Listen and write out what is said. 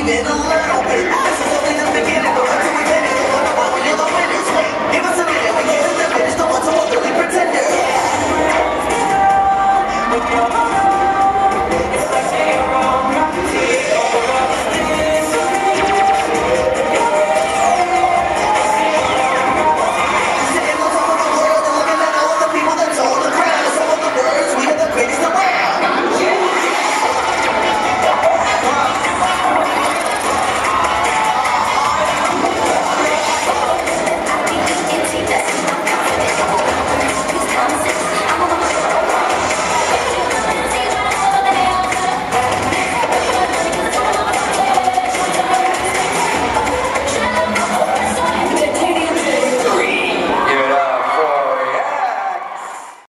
even a little bit.